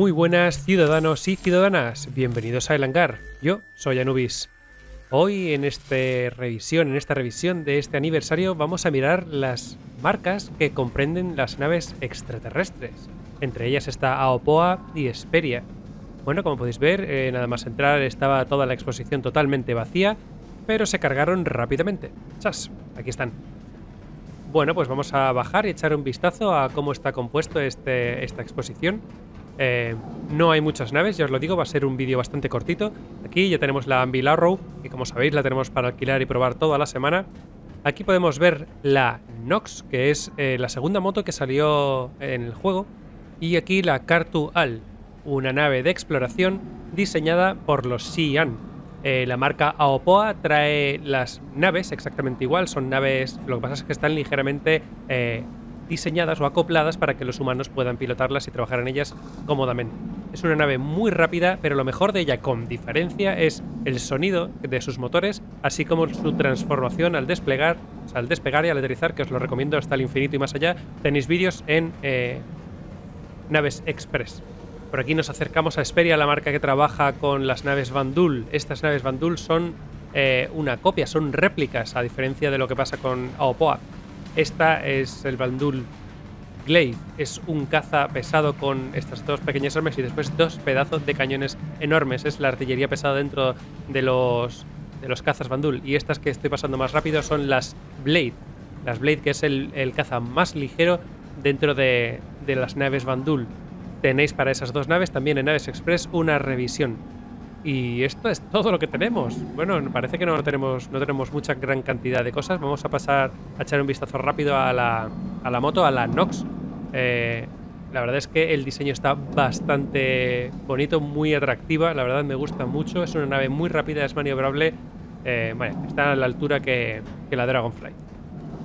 Muy buenas ciudadanos y ciudadanas, bienvenidos a El Hangar. Yo soy Anubis. Hoy en este revisión, en esta revisión de este aniversario, vamos a mirar las marcas que comprenden las naves extraterrestres. Entre ellas está Aopoa y Esperia. Bueno, como podéis ver, eh, nada más entrar estaba toda la exposición totalmente vacía, pero se cargaron rápidamente. ¡Chas! Aquí están. Bueno, pues vamos a bajar y echar un vistazo a cómo está compuesto este, esta exposición. Eh, no hay muchas naves, ya os lo digo, va a ser un vídeo bastante cortito. Aquí ya tenemos la Anvil Arrow, que como sabéis la tenemos para alquilar y probar toda la semana. Aquí podemos ver la Nox, que es eh, la segunda moto que salió en el juego. Y aquí la Cartu Al, una nave de exploración diseñada por los Xi'an, eh, la marca Aopoa trae las naves exactamente igual, son naves, lo que pasa es que están ligeramente diseñadas o acopladas para que los humanos puedan pilotarlas y trabajar en ellas cómodamente. Es una nave muy rápida, pero lo mejor de ella, con diferencia, es el sonido de sus motores, así como su transformación al desplegar, al despegar y al aterrizar, que os lo recomiendo hasta el infinito y más allá. Tenéis vídeos en eh, Naves Express. Por aquí nos acercamos a Esperia, la marca que trabaja con las naves Vandul. Estas naves Vandul son eh, una copia, son réplicas, a diferencia de lo que pasa con Aopoa. Esta es el Vandul Glaive. Es un caza pesado con estas dos pequeñas armas y después dos pedazos de cañones enormes. Es la artillería pesada dentro de los, de los cazas Vandul. Y estas que estoy pasando más rápido son las Blade. Las Blade, que es el, caza más ligero dentro de, de las naves Vandul tenéis para esas dos naves también en Naves Express una revisión. Y esto es todo lo que tenemos. Bueno, parece que no tenemos, no tenemos mucha gran cantidad de cosas. Vamos a pasar a echar un vistazo rápido a la, a la moto, a la Nox. Eh, la verdad es que el diseño está bastante bonito, muy atractiva. La verdad me gusta mucho. Es una nave muy rápida, es maniobrable. Eh, bueno, está a la altura que, que la Dragonfly.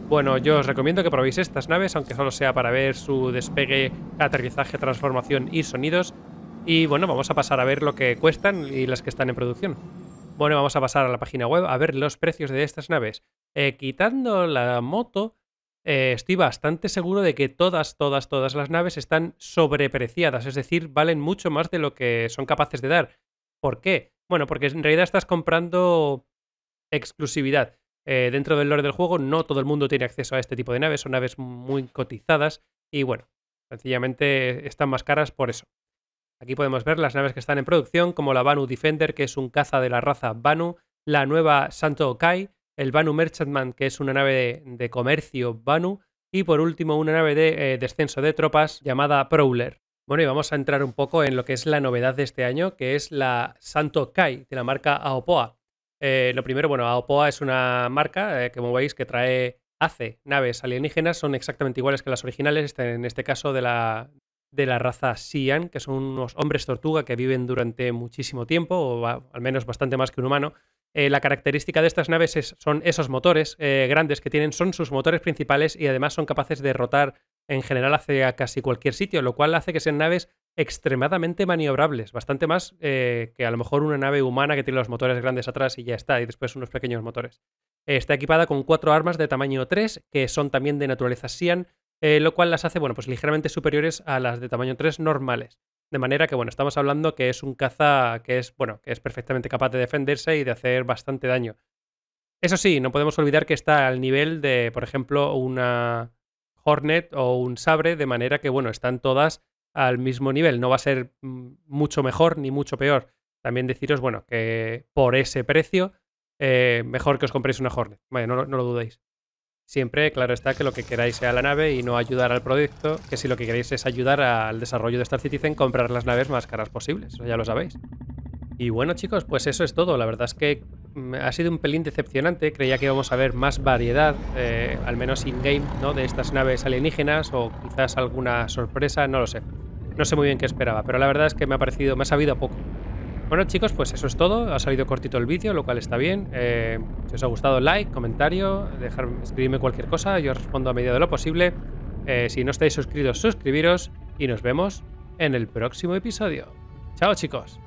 Bueno, yo os recomiendo que probéis estas naves, aunque solo sea para ver su despegue, aterrizaje, transformación y sonidos. Y bueno, vamos a pasar a ver lo que cuestan y las que están en producción. Bueno, vamos a pasar a la página web a ver los precios de estas naves. Eh, quitando la moto, eh, estoy bastante seguro de que todas, todas, todas las naves están sobrepreciadas, es decir, valen mucho más de lo que son capaces de dar. ¿Por qué? Bueno, porque en realidad estás comprando exclusividad. Eh, dentro del lore del juego no todo el mundo tiene acceso a este tipo de naves, son naves muy cotizadas y bueno, sencillamente están más caras por eso. Aquí podemos ver las naves que están en producción, como la Banu Defender, que es un caza de la raza Banu, la nueva Santo Okai, el Banu Merchantman, que es una nave de, comercio Banu, y por último una nave de eh, descenso de tropas llamada Prowler. Bueno, y vamos a entrar un poco en lo que es la novedad de este año, que es la Santo Kai de la marca Aopoa. Eh, lo primero, bueno, Aopoa es una marca, eh, como veis, que trae, hace naves alienígenas, son exactamente iguales que las originales, este, en este caso de la, de la raza Xi'an, que son unos hombres tortuga que viven durante muchísimo tiempo, o al menos bastante más que un humano. Eh, la característica de estas naves son esos motores grandes que tienen, son sus motores principales y además son capaces de rotar en general hacia casi cualquier sitio, lo cual hace que sean naves extremadamente maniobrables, bastante más eh, que a lo mejor una nave humana que tiene los motores grandes atrás y ya está, y después unos pequeños motores. está equipada con cuatro armas de tamaño 3, que son también de naturaleza Sian, eh, lo cual las hace, bueno, pues ligeramente superiores a las de tamaño 3 normales. De manera que, bueno, estamos hablando que es un caza que es, bueno, que es perfectamente capaz de defenderse y de hacer bastante daño. Eso sí, no podemos olvidar que está al nivel de, por ejemplo, una Hornet o un Sabre, de manera que, bueno, están todas al mismo nivel. No va a ser mm, mucho mejor ni mucho peor. También deciros, bueno, que por ese precio, eh, mejor que os compréis una Hornet. Vaya, no, lo dudéis. Siempre, claro está, que lo que queráis sea la nave y no ayudar al proyecto, que si lo que queréis es ayudar al desarrollo de Star Citizen, comprar las naves más caras posibles, eso ya lo sabéis. Y bueno chicos, pues eso es todo, la verdad es que mm, ha sido un pelín decepcionante, creía que íbamos a ver más variedad, eh, al menos in-game, ¿no? De estas naves alienígenas o quizás alguna sorpresa, no lo sé. No sé muy bien qué esperaba, pero la verdad es que me ha parecido, me ha sabido poco. Bueno chicos, pues eso es todo. Ha salido cortito el vídeo, lo cual está bien. Eh, si os ha gustado, like, comentario, dejar, escribirme cualquier cosa. Yo respondo a medida de lo posible. Eh, si no estáis suscritos, suscribiros y nos vemos en el próximo episodio. Chao chicos.